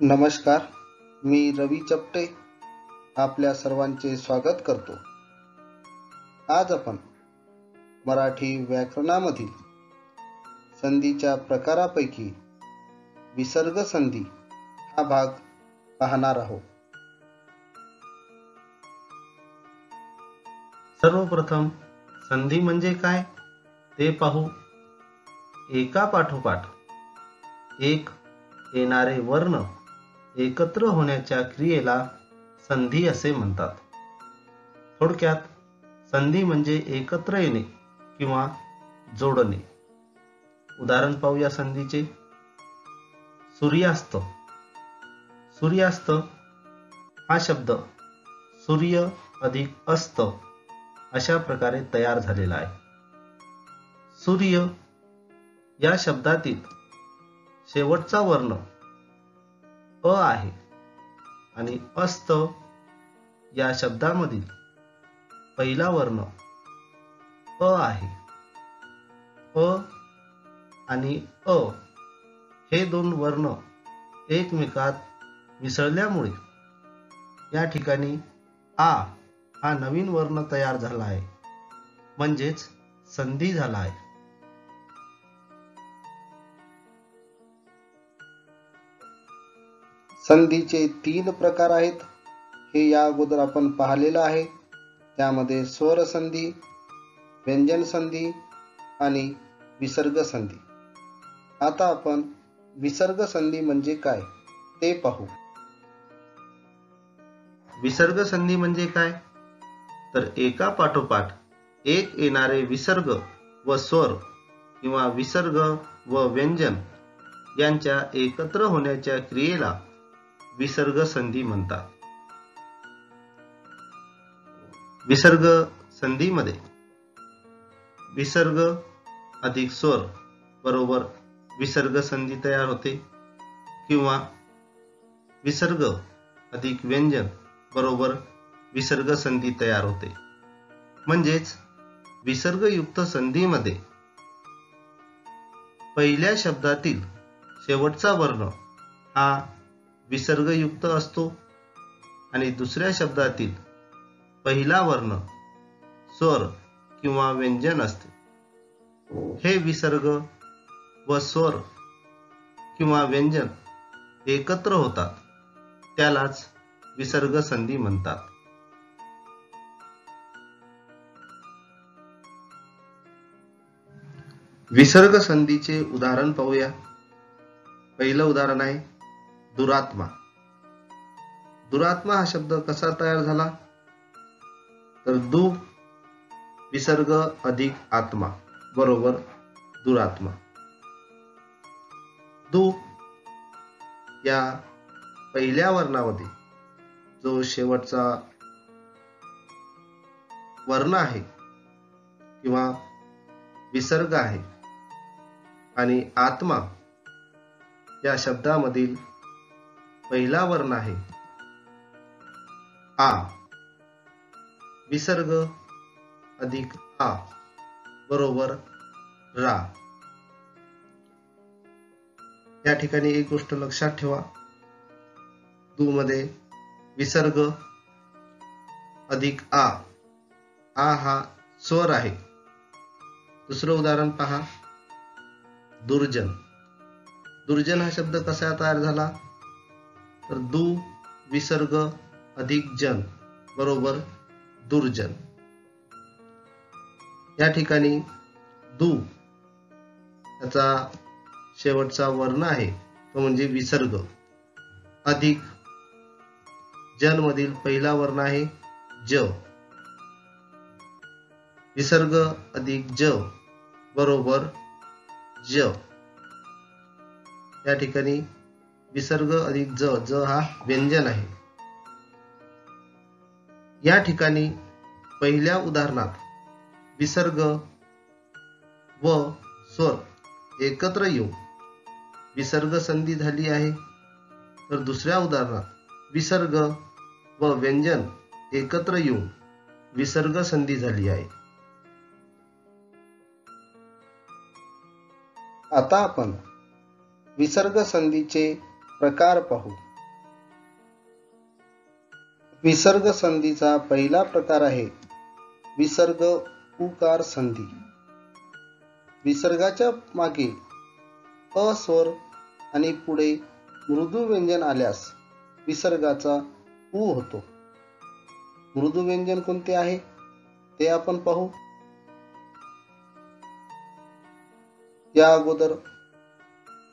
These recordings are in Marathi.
नमस्कार मी रवी चपटे आपल्या सर्वांचे स्वागत करतो. आज आपण मराठी व्याकरणामधील संधीच्या प्रकारापैकी विसर्ग संधी हा भाग पाहणार आहोत. सर्वप्रथम संधी म्हणजे काय ते पाहू. एका पाठोपाठ एक येणारे वर्ण एकत्र होण्याच्या क्रियेला संधी असे म्हणतात. थोडक्यात संधी म्हणजे एकत्र येणे किंवा जोडणे. उदाहरण पाहूया संधीचे. सूर्यास्त. सूर्यास्त हा शब्द सूर्य अधिक अस्त अशा प्रकारे तयार झालेला आहे. सूर्य या शब्दातील शेवटचा वर्ण अ आहे आणि अस्त या शब्दामधील पहिला वर्ण अ आहे. अ आणि अ हे दोन वर्ण एकमेकात मिसळल्यामुळे या ठिकाणी आ हा नवीन वर्ण तयार झाला आहे. म्हणजेच संधी झाला आहे. संधीचे तीन प्रकार आहेत. हे या अगोदर आपण पाहिलेलं आहे. त्यामध्ये स्वर संधी व्यंजन संधी आणि विसर्ग संधी. आता आपण विसर्ग संधी म्हणजे काय ते पाहू. विसर्ग संधी म्हणजे काय? तर एका पाठोपाठ एक येणारे विसर्ग व स्वर किंवा विसर्ग व व्यंजन यांच्या एकत्र होण्याच्या क्रियेला विसर्ग संधी म्हणतात. विसर्ग संधीमध्ये विसर्ग अधिक स्वर बरोबर विसर्ग संधी तयार होते किंवा विसर्ग अधिक व्यंजन बरोबर विसर्ग संधी तयार होते. म्हणजेच विसर्गयुक्त संधीमध्ये पहिल्या शब्दातील शेवटचा वर्ण हा विसर्गयुक्त असतो. आणि दुसऱ्या शब्दातील पहिला वर्ण स्वर किंवा व्यंजन असते. हे विसर्ग व स्वर किंवा व्यंजन एकत्र होतात. त्यालाच विसर्ग संधी म्हणतात. विसर्ग संधीचे उदाहरण पाहूया. पहिलं उदाहरण आहे दुरात्मा. दुरात्मा हा शब्द कसा तयार झाला? तर दु विसर्ग अधिक आत्मा बरोबर दुरात्मा. दु या पहिल्या वर्णामध्ये जो शेवटचा वर्ण आहे किंवा विसर्ग आहे आणि आत्मा या शब्दामधील पहिला वर्ण आहे. आ. विसर्ग अधिक आ. बरोबर रा. या ठिकाणी एक गोष्ट लक्षात ठेवा. दू मध्ये विसर्ग अधिक आ. आ हा स्वर आहे. दुसरं उदाहरण पहा. दुर्जन. दुर्जन हा शब्द कसा तयार झाला? तर दु विसर्ग अधिक जन बरोबर दुर्जन. या ठिकाणी दु याचा शेवटचा वर्ण आहे तो म्हणजे विसर्ग. अधिक जन मधील पहिला वर्ण आहे ज. विसर्ग अधिक ज बरोबर ज. या ठिकाणी विसर्ग अधिक ज ज हा व्यंजन आहे. या ठिकाणी पहिल्या उदाहरणात विसर्ग व स्वर एकत्र येऊन विसर्ग संधी झाली आहे. तर दुसऱ्या उदाहरणात विसर्ग व व्यंजन एकत्र येऊन विसर्ग संधी झाली आहे. आता आपण विसर्ग संधीचे प्रकार पाहू. विसर्ग संधीचा पहिला प्रकार आहे विसर्ग उकार संधी. विसर्गाच्या मागे अ स्वर आणि पुढे मृदू व्यंजन आल्यास विसर्गाचा उ होतो. मृदू व्यंजन कोणते आहे? ते आपण पाहू. या अगोदर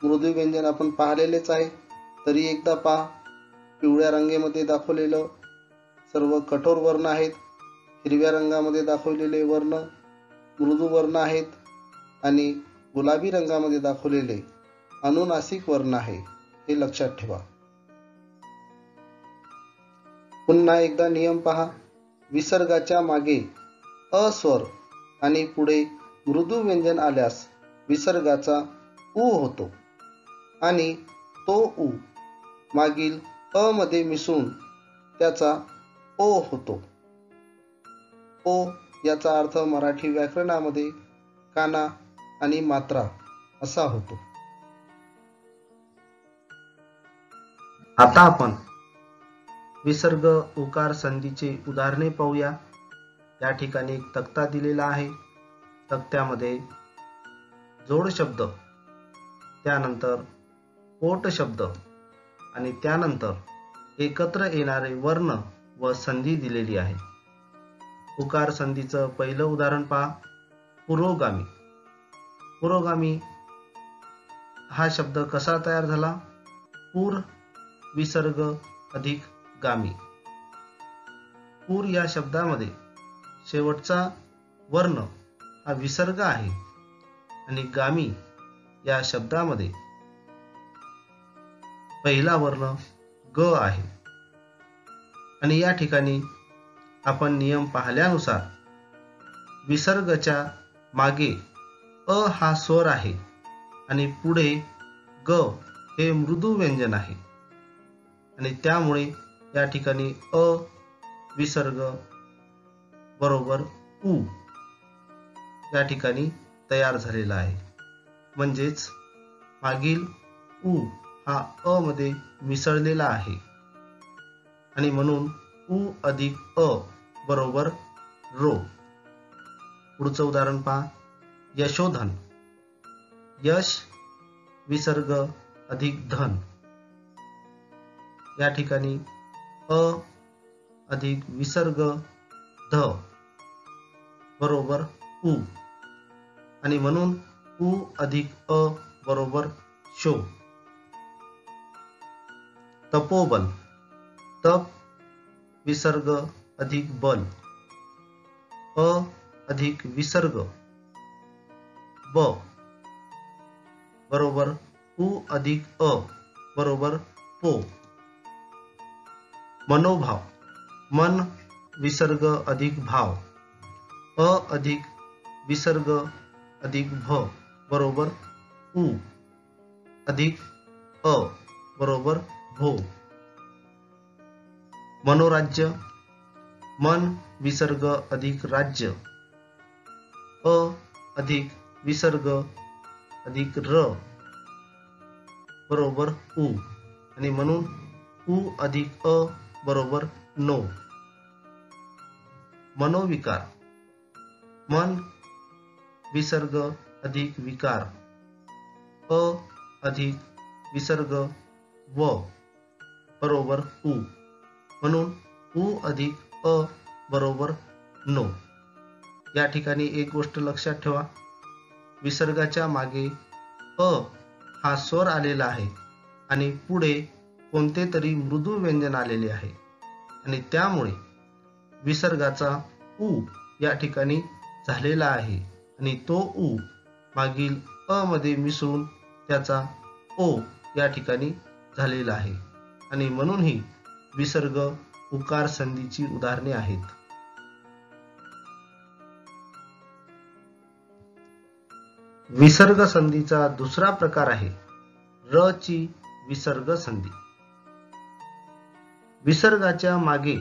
मृदू व्यंजन आपण पाहिलेलेच आहे. तरी एकदा पहा. पिवळ्या रंगेमध्ये दाखवलेलं सर्व कठोर वर्ण आहेत. हिरव्या रंगामध्ये दाखवलेले वर्ण मृदू वर्ण आहेत आणि गुलाबी रंगामध्ये दाखवलेले अनुनासिक वर्ण आहे. हे लक्षात ठेवा. पुन्हा एकदा नियम पहा. विसर्गाच्या मागे अस्वर आणि पुढे मृदू व्यंजन आल्यास विसर्गाचा उ होतो आणि तो उ मागील अ मध्ये मिसळून त्याचा ओ होतो. ओ याचा अर्थ मराठी व्याकरणामध्ये काना आणि मात्रा असा होतो. आता आपण विसर्ग उकार संधीचे उदाहरणे पाहूया. या ठिकाणी एक तक्ता दिलेला आहे. तक्त्यामध्ये जोड शब्द त्यानंतर पोट शब्द आणि त्यानंतर एकत्र येणारे वर्ण व संधी दिलेली आहे. उकार संधीचं पहिलं उदाहरण पहा. पुरोगामी. पुरोगामी हा शब्द कसा तयार झाला? पूर विसर्ग अधिक गामी. पूर या शब्दामध्ये शेवटचा वर्ण हा विसर्ग आहे आणि गामी या शब्दामध्ये पहिला वर्ण ग आहे. आणि या ठिकाणी आपण नियम पाहिल्यानुसार विसर्गच्या मागे अ हा स्वर आहे आणि पुढे ग हे मृदू व्यंजन आहे. आणि त्यामुळे या ठिकाणी अ विसर्ग बरोबर उ या ठिकाणी तयार झालेला आहे. म्हणजेच मागील उ हा अ मध्ये मिसळलेला आहे. आणि म्हणून उ अधिक अ बरोबर रो. पुढचं उदाहरण पहा. यशोधन. यश विसर्ग अधिक धन. या ठिकाणी अ अधिक विसर्ग ध बरोबर उ. आणि म्हणून उ अधिक अ बरोबर शो. तपोबल, तप, विसर्ग, अधिक बल, अ, अधिक विसर्ग, ब, बरोबर, उ, अधिक अ, बरोबर, पो, मनोभाव, मन, विसर्ग, अधिक भाव, अ, अधिक विसर्ग, अधिक भ, बरोबर, उ, अधिक अ, बरोबर हो. मनोराज्य मन विसर्ग अधिक राज्य अ अधिक विसर्ग अधिक र बरोबर उ आणि म्हणून उ अधिक अ बरोबर नो. मनोविकार मन विसर्ग अधिक विकार अ अधिक विसर्ग व. बरोबर उ म्हणून उ अधिक अ बरोबर नो. या ठिकाणी एक गोष्ट लक्षात ठेवा. विसर्गाच्या मागे अ हा स्वर आलेला आहे आणि पुढे कोणते तरी मृदू व्यंजन आलेले आहे. आणि त्यामुळे विसर्गाचा उ या ठिकाणी झालेला आहे आणि तो उ मागील अ मध्ये मिसळून त्याचा ओ या ठिकाणी झालेला आहे. आणि म्हणूनही विसर्ग उकार संधीची उदाहरणे आहेत. विसर्ग संधीचा दुसरा प्रकार आहे र ची विसर्ग संधी. विसर्गाच्या मागे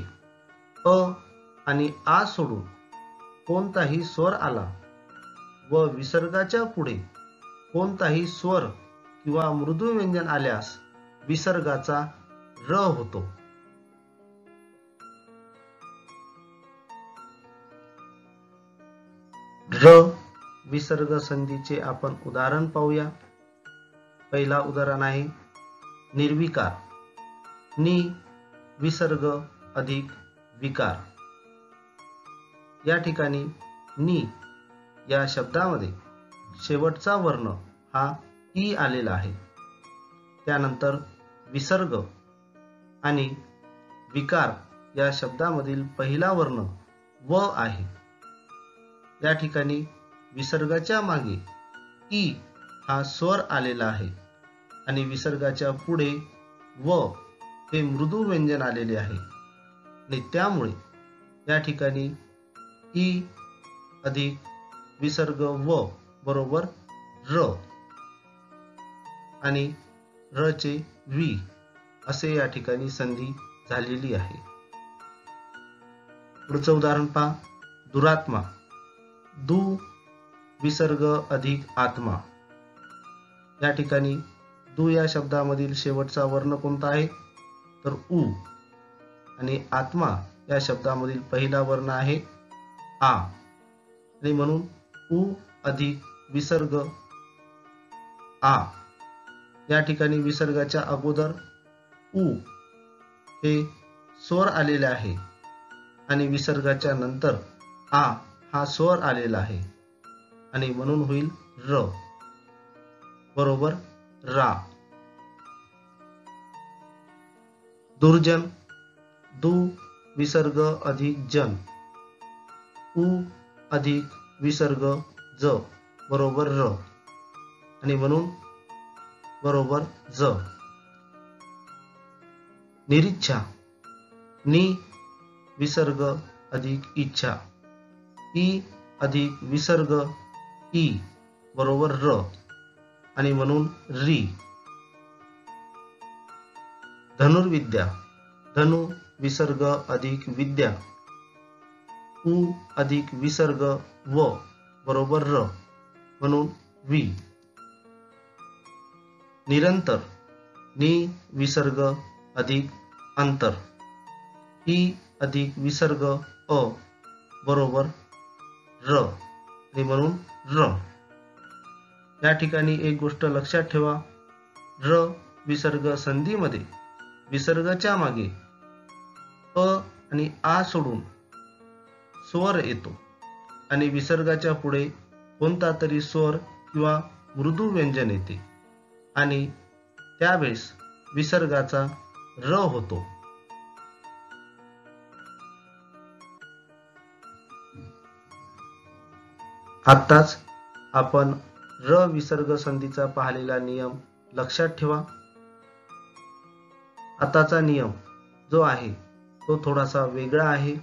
अ आणि आ सोडून कोणताही स्वर आला व विसर्गाच्या पुढे कोणताही स्वर किंवा मृदू व्यंजन आल्यास विसर्गाचा र होतो. र विसर्ग संधीचे आपण उदाहरण पाहूया. पहिला उदाहरण आहे निर्विकार. नि विसर्ग अधिक विकार. या ठिकाणी नि या शब्दामध्ये शेवटचा वर्ण हा ई आलेला आहे. त्यानंतर विसर्ग आणि विकार या शब्दामधील पहिला वर्ण व आहे. या ठिकाणी विसर्गाच्या मागे ई हा स्वर आलेला आहे आणि विसर्गाच्या पुढे व हे मृदू व्यंजन आलेले आहे. आणि त्यामुळे या ठिकाणी ई अधिक विसर्ग व बरोबर र आणि र चे वी असे या ठिकाणी संधी झालेली आहे. पुढचं उदाहरण पहा. दुरात्मा. दु विसर्ग अधिक आत्मा. या ठिकाणी दु या शब्दामधील शेवटचा वर्ण कोणता आहे? तर उ. आणि आत्मा या शब्दामधील पहिला वर्ण आहे आ. आणि म्हणून उ अधिक विसर्ग आ. या ठिकाणी विसर्गाच्या अगोदर उ हे स्वर आलेले आहे आणि विसर्गाच्या नंतर आ हा स्वर आलेला आहे. आणि म्हणून होईल र. बरोबर रा. दुर्जन. दु विसर्ग अधिक जन. उ अधिक विसर्ग ज. बरोबर र. आणि म्हणून बरोबर ज. निरिच्छा. नि विसर्ग अधिक इच्छा. ई अधिक विसर्ग ई बरोबर र. आणि म्हणून री. धनुर्विद्या. धनु विसर्ग अधिक विद्या. उ अधिक विसर्ग व बरोबर र. म्हणून वी. निरंतर. नि विसर्ग अधिक अंतर. ही अधिक विसर्ग अ बरोबर र आणि म्हणून र. या ठिकाणी एक गोष्ट लक्षात ठेवा. र विसर्ग संधीमध्ये विसर्गाच्या मागे अ आणि आ सोडून स्वर येतो. आणि विसर्गाच्या पुढे कोणता तरी स्वर किंवा मृदू व्यंजन येते. आणि त्यावेळेस विसर्गाचा र होतो आत्ताच आपण र विसर्ग संधीचा पाहिलेला नियम लक्षात ठेवा. आताचा नियम जो आहे तो थोडासा वेगळा आहे.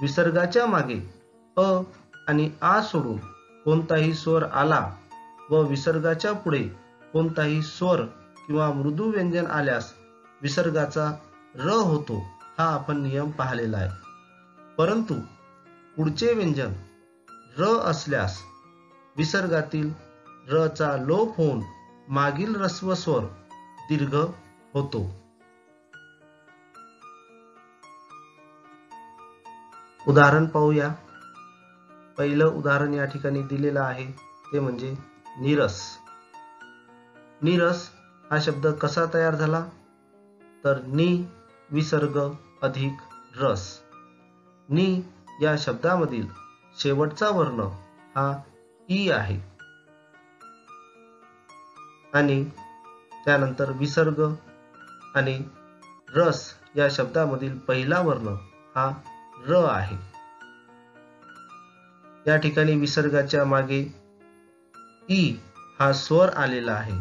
विसर्गाच्या मागे अ आणि आ सोडून कोणताही स्वर आला व विसर्गाच्या पुढे कोणताही स्वर किंवा मृदू व्यंजन आल्यास विसर्गाचा र होतो हा आपण नियम पाहिलेला आहे. परंतु पुढचे व्यंजन र असल्यास विसर्गातील र चा लोप होऊन मागील रस्व स्वर दीर्घ होतो. उदाहरण पाहूया. पहिलं उदाहरण या ठिकाणी दिलेलं आहे ते म्हणजे नीरस. नीरस हा शब्द कसा तयार झाला? तर नि विसर्ग अधिक रस. नि या शब्दामधील शेवटचा वर्ण हा ई आहे. आणि त्यानंतर विसर्ग आणि रस या शब्दामधील पहिला वर्ण हा र आहे. या ठिकाणी विसर्गाच्या मागे ई हा स्वर आलेला आहे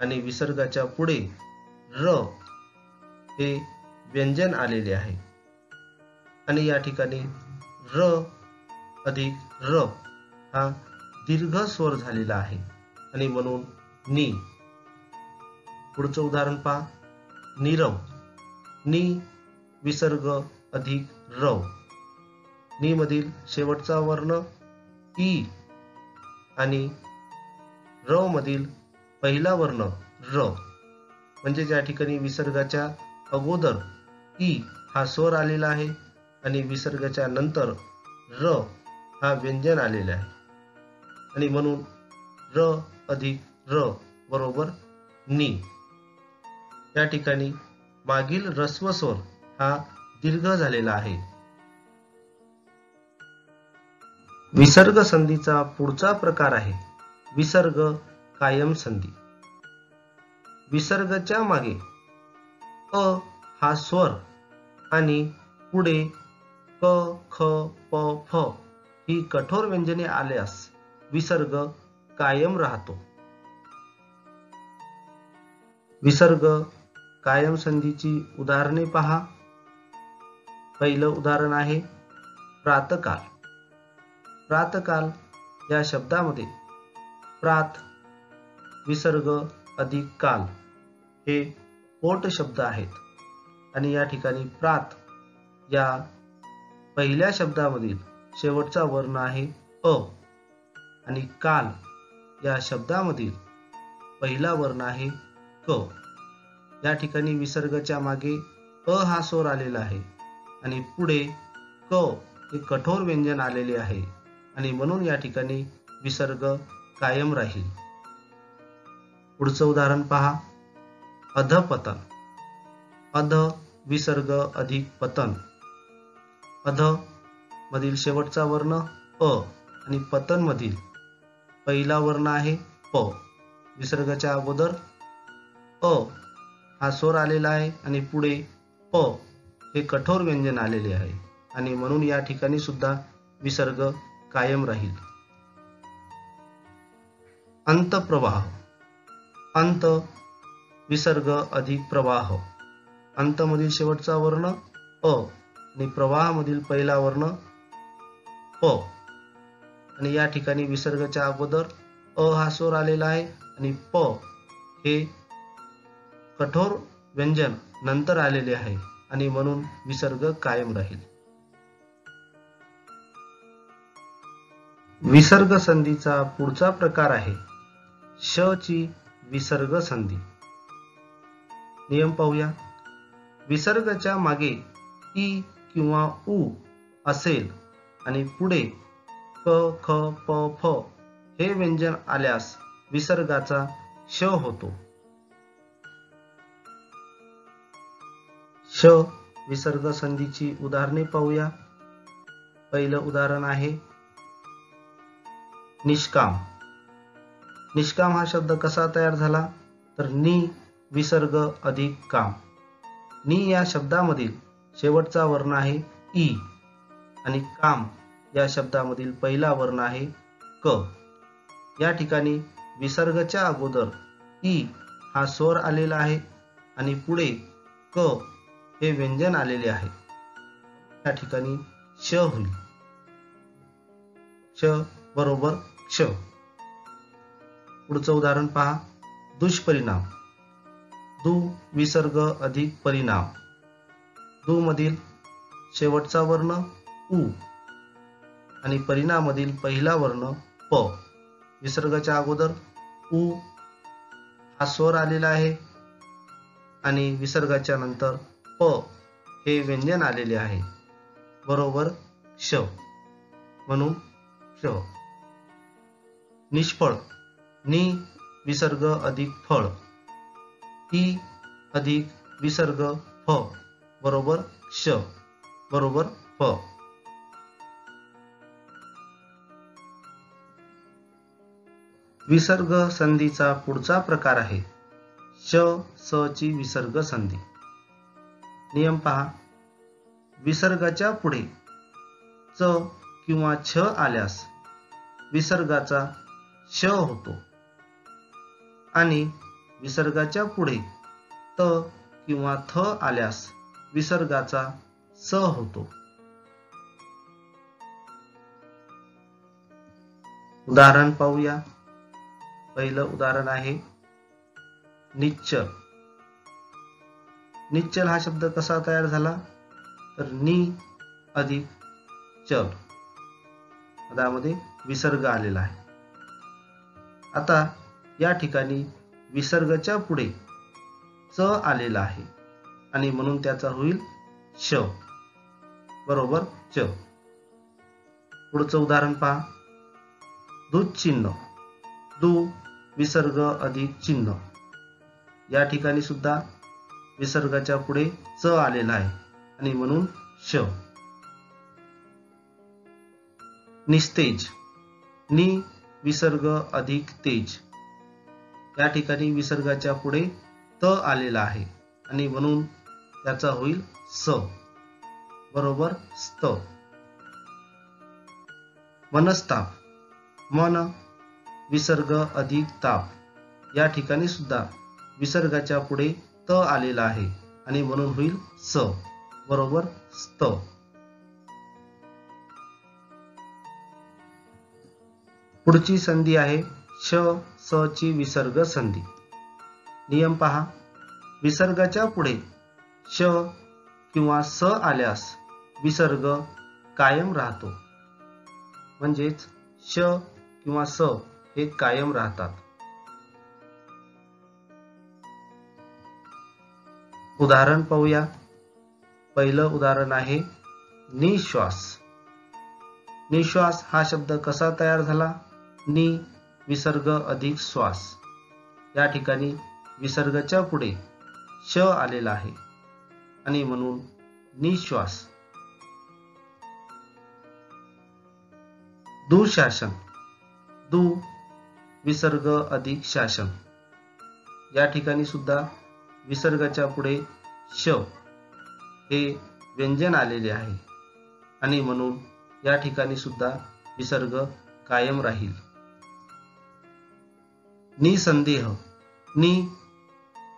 आणि विसर्गाच्या पुढे र हे व्यंजन आलेले आहे. आणि या ठिकाणी र अधिक र हा दीर्घ स्वर झालेला आहे. आणि म्हणून नी. पुढचं उदाहरण पहा. नीरव. नी विसर्ग अधिक रव नी मधील शेवटचा वर्ण ई. आणि रव मधील पहिला वर्ण र. म्हणजे ज्या ठिकाणी विसर्गाच्या अगोदर ई हा स्वर आलेला आहे आणि विसर्गाच्या नंतर र हा व्यंजन आलेला आहे. आणि म्हणून र अधिक र बरोबर नी. या ठिकाणी मागील रस्व स्वर हा दीर्घ झालेला आहे. विसर्ग संधीचा पुढचा प्रकार आहे विसर्ग कायम संधी. विसर्गच्या मागे अ हा स्वर. आणि पुढे क ख प फ ही कठोर व्यंजने आल्यास विसर्ग कायम राहतो. विसर्ग कायम संधीची उदाहरणे पहा. पहिलं उदाहरण आहे प्रातकाल. प्रातकाल या शब्दामध्ये प्रात विसर्ग अधिक काल हे पोट शब्द आहेत. आणि या ठिकाणी प्रात या पहिल्या शब्दामधील शेवटचा वर्ण आहे अ. आणि काल या शब्दामधील पहिला वर्ण आहे क. या ठिकाणी विसर्गाच्या मागे अ हा स्वर आलेला आहे. आणि पुढे क हे कठोर व्यंजन आलेले आहे. आणि म्हणून या ठिकाणी विसर्ग कायम राहील. पुढचं उदाहरण पहा. अधपतन अध विसर्ग अधिक पतन. अध मधील शेवटचा वर्ण अ आणि पतन मधील पहिला वर्ण आहे प. विसर्गाच्या अगोदर अ हा स्वर आलेला आहे आणि पुढे प हे कठोर व्यंजन आलेले आहे आणि म्हणून या ठिकाणी सुद्धा विसर्ग कायम राहील. अंतप्रवाह. अंत विसर्ग अधिक प्रवाह. अंतमधील शेवटचा वर्ण अ आणि प्रवाहामधील पहिला वर्ण प. आणि या ठिकाणी विसर्गाच्या अगोदर अ हा स्वर आलेला आहे आणि प हे कठोर व्यंजन नंतर आलेले आहे आणि म्हणून विसर्ग कायम राहील. विसर्ग संधीचा पुढचा प्रकार आहे श ची विसर्ग संधी नियम पाहूया. विसर्गाच्या मागे ई किंवा उ असेल आणि पुढे क ख प फ हे व्यंजन आल्यास विसर्गाचा श होतो. श विसर्ग संधीची उदाहरणे पाहूया. पहिलं उदाहरण आहे निष्काम. निष्काम हा शब्द कसा तयार झाला? तर नि विसर्ग अधिक काम. नी या शब्दामधील शेवटचा वर्ण आहे ई. आणि काम या शब्दामधील पहिला वर्ण आहे क. या ठिकाणी विसर्गाच्या अगोदर ई हा स्वर आलेला आहे आणि पुढे क हे व्यंजन आलेले आहे. या ठिकाणी श होईल. श बरोबर क्ष. पुढचं उदाहरण पहा. दुष्परिणाम. दु विसर्ग अधिक परिणाम. दु मधील शेवटचा वर्ण उ आणि परिणामधील पहिला वर्ण प. विसर्गाच्या अगोदर उ हा स्वर आलेला आहे आणि विसर्गाच्या नंतर प हे व्यंजन आलेले आहे. बरोबर क्ष. म्हणून क्ष. निष्फळ. नि विसर्ग अधिक फळ. इ अधिक विसर्ग फ. बरोबर श. बरोबर फ. विसर्ग संधीचा पुढचा प्रकार आहे. श स ची विसर्ग संधी. नियम पहा. विसर्गाच्या पुढे च किंवा छ आल्यास विसर्गाचा श होतो. आणि विसर्गाच्या पुढे. त किंवा थ आल्यास विसर्गाचा स होतो. उदाहरण पाहूया. पहिलं उदाहरण आहे निश्चल निश्चल हा शब्द कसा तयार झाला? तर नि अधिक चल पदामध्ये विसर्ग आलेला आहे. आता या ठिकाणी विसर्गाच्या पुढे च आलेला आहे. आणि म्हणून त्याचा होईल श. बरोबर च. पुढचं उदाहरण पहा. दूध चिन्ह. दू विसर्ग अधिक चिन्ह. या ठिकाणी सुद्धा विसर्गाच्या पुढे च आलेला आहे. आणि म्हणून श. निस्तेज. नि विसर्ग अधिक तेज. या ठिकाणी विसर्गाच्या पुढे त आलेला आहे. आणि म्हणून त्याचा होईल स. बरोबर स्त. मनस्ताप. मन विसर्ग अधिक ताप. या ठिकाणी सुद्धा विसर्गाच्या पुढे त आलेला आहे. आणि म्हणून होईल स. बरोबर स्त. पुढची संधी आहे श स ची विसर्ग संधी. नियम पहा. विसर्गाच्या पुढे श किंवा स आल्यास विसर्ग कायम राहतो. म्हणजेच श किंवा स हे कायम राहतात. उदाहरण पाहूया. पहिलं उदाहरण आहे निश्वास. निश्वास हा शब्द कसा तयार झाला? नि विसर्ग अधिक श्वास. या ठिकाणी विसर्गाच्या पुढे श आलेला आहे. आणि म्हणून निश्वास. दुशासन. दु विसर्ग अधिक शासन. या ठिकाणी सुद्धा विसर्गाच्या पुढे श हे व्यंजन आलेले आहे. आणि म्हणून या ठिकाणी सुद्धा विसर्ग कायम राहील. निसंदेह नि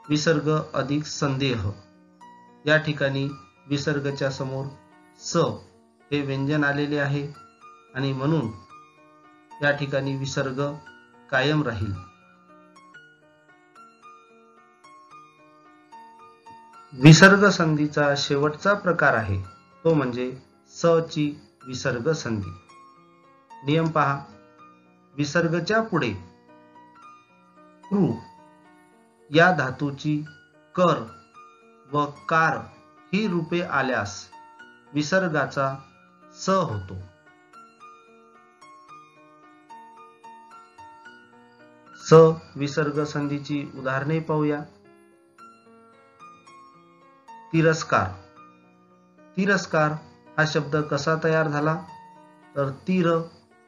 विसर्ग अधिक संदेह. या ठिकाणी विसर्गच्या समोर स हे व्यंजन आलेले आहे आणि म्हणून या ठिकाणी विसर्ग कायम राहील. विसर्ग संधीचा शेवटचा प्रकार आहे तो म्हणजे स ची विसर्ग संधी. नियम पहा. विसर्गच्या पुढे कृ या धातूची कर व कार ही रूपे आल्यास विसर्गाचा स होतो. स विसर्ग संधीची उदाहरणे पाहूया. तिरस्कार. तिरस्कार हा शब्द कसा तयार झाला? तर तीर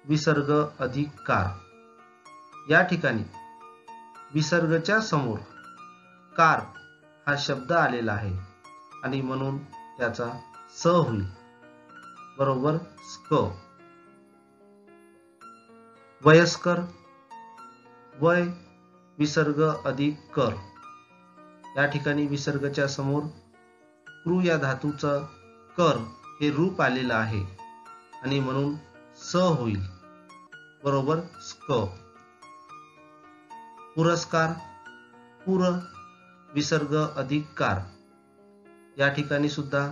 विसर्ग अधिक कार या ठिकाणी विसर्गच्या समोर. कार हा शब्द आलेला आहे आणि म्हणून त्याचा स होईल. बरोबर स्क. वयस्कर वय विसर्ग अधिक कर. या ठिकाणी विसर्गच्या समोर क्रू या धातूचं कर हे रूप आलेलं आहे आणि म्हणून स होईल. बरोबर स्क. पुरस्कार पुर विसर्ग अधिक कार या ठिकाणी सुद्धा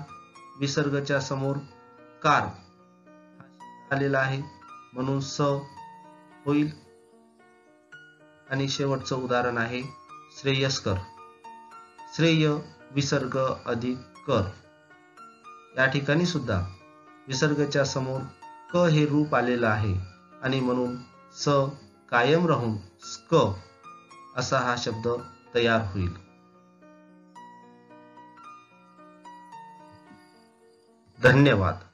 विसर्गच्या समोर कार आलेला आहे. म्हणून स होईल. आणि शेवटचं उदाहरण आहे श्रेयस्कर. श्रेय विसर्ग अधिक कर या ठिकाणी सुद्धा विसर्गच्या समोर क हे रूप आलेलं आहे. आणि म्हणून स कायम राहून स्क असा हा शब्द तयार होईल. धन्यवाद.